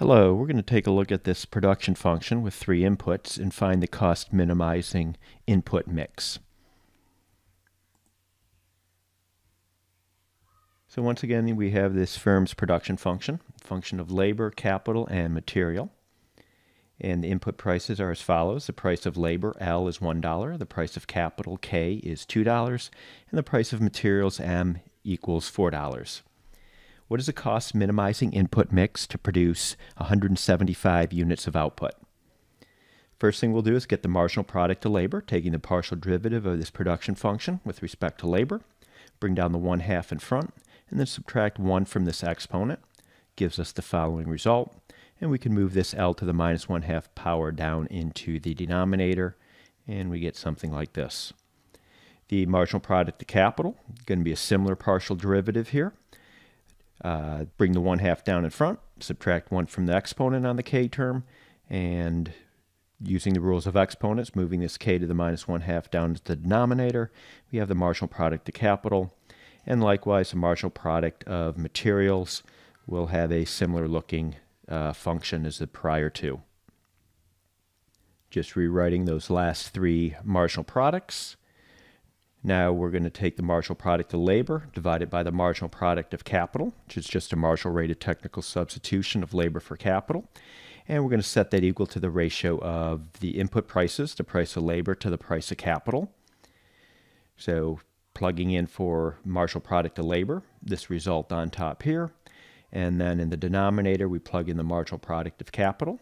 Hello, we're going to take a look at this production function with three inputs and find the cost minimizing input mix. So once again we have this firm's production function, function of labor, capital, and material. And the input prices are as follows. The price of labor, L, is $1. The price of capital, K, is $2. And the price of materials, M, equals $4. What is the cost minimizing input mix to produce 175 units of output? First thing we'll do is get the marginal product to labor, taking the partial derivative of this production function with respect to labor. Bring down the 1 half in front, and then subtract 1 from this exponent. Gives us the following result. And we can move this L to the minus 1 half power down into the denominator, and we get something like this. The marginal product to capital, going to be a similar partial derivative here. Uh, bring the 1 half down in front, subtract 1 from the exponent on the k term, and using the rules of exponents, moving this k to the minus 1 half down to the denominator, we have the marginal product to capital. And likewise, the marginal product of materials will have a similar looking uh, function as the prior two. Just rewriting those last three marginal products. Now we're going to take the marginal product of labor divided by the marginal product of capital, which is just a marginal rate of technical substitution of labor for capital. And we're going to set that equal to the ratio of the input prices, the price of labor to the price of capital. So plugging in for marginal product of labor, this result on top here. And then in the denominator, we plug in the marginal product of capital.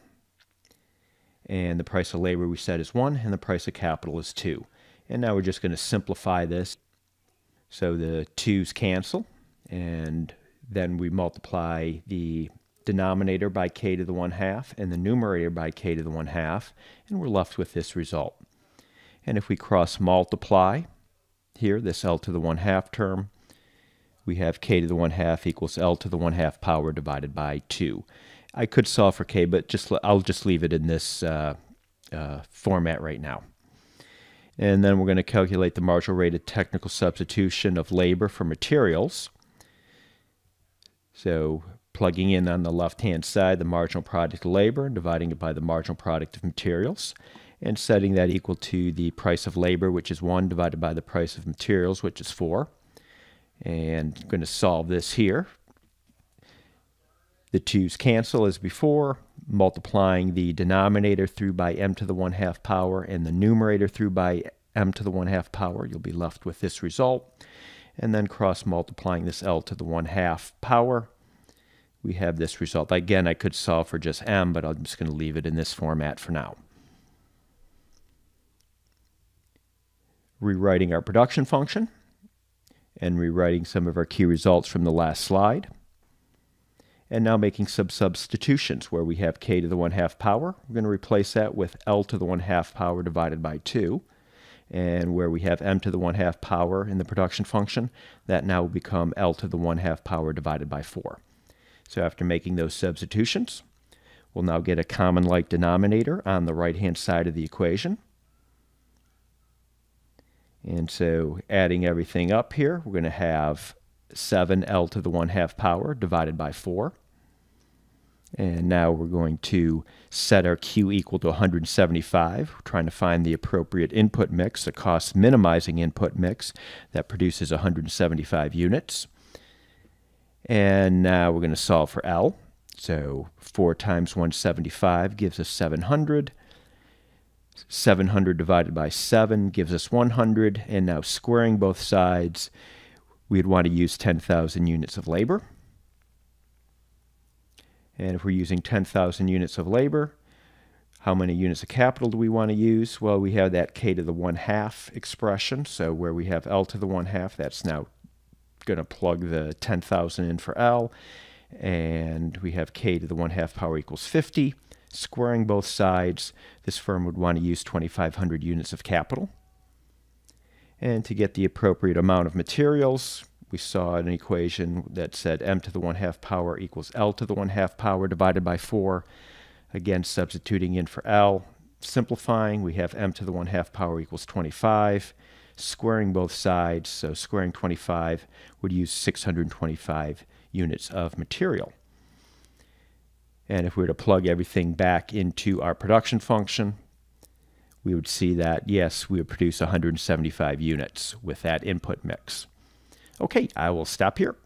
And the price of labor we set is 1, and the price of capital is 2. And now we're just going to simplify this. So the 2's cancel, and then we multiply the denominator by k to the 1 half and the numerator by k to the 1 half, and we're left with this result. And if we cross multiply here, this L to the 1 half term, we have k to the 1 half equals L to the 1 half power divided by 2. I could solve for k, but just I'll just leave it in this uh, uh, format right now. And then we're going to calculate the marginal rate of technical substitution of labor for materials. So plugging in on the left-hand side the marginal product of labor and dividing it by the marginal product of materials and setting that equal to the price of labor, which is 1, divided by the price of materials, which is 4. And I'm going to solve this here. The 2's cancel as before multiplying the denominator through by m to the 1 half power and the numerator through by m to the 1 half power, you'll be left with this result. And then cross multiplying this L to the 1 half power, we have this result. Again, I could solve for just m, but I'm just going to leave it in this format for now. Rewriting our production function and rewriting some of our key results from the last slide and now making some substitutions where we have k to the 1 half power. We're going to replace that with L to the 1 half power divided by 2. And where we have m to the 1 half power in the production function, that now will become L to the 1 half power divided by 4. So after making those substitutions, we'll now get a common like denominator on the right-hand side of the equation. And so adding everything up here, we're going to have 7L to the 1 half power divided by 4. And now we're going to set our Q equal to 175. We're trying to find the appropriate input mix, the cost minimizing input mix that produces 175 units. And now we're going to solve for L. So 4 times 175 gives us 700. 700 divided by 7 gives us 100. And now squaring both sides, we'd want to use 10,000 units of labor. And if we're using 10,000 units of labor, how many units of capital do we want to use? Well, we have that k to the 1 half expression. So where we have L to the 1 half, that's now going to plug the 10,000 in for L. And we have k to the 1 half power equals 50. Squaring both sides, this firm would want to use 2,500 units of capital. And to get the appropriate amount of materials, we saw an equation that said m to the 1 half power equals L to the 1 half power divided by 4. Again, substituting in for L. Simplifying, we have m to the 1 half power equals 25. Squaring both sides, so squaring 25 would use 625 units of material. And if we were to plug everything back into our production function, we would see that, yes, we would produce 175 units with that input mix. Okay, I will stop here.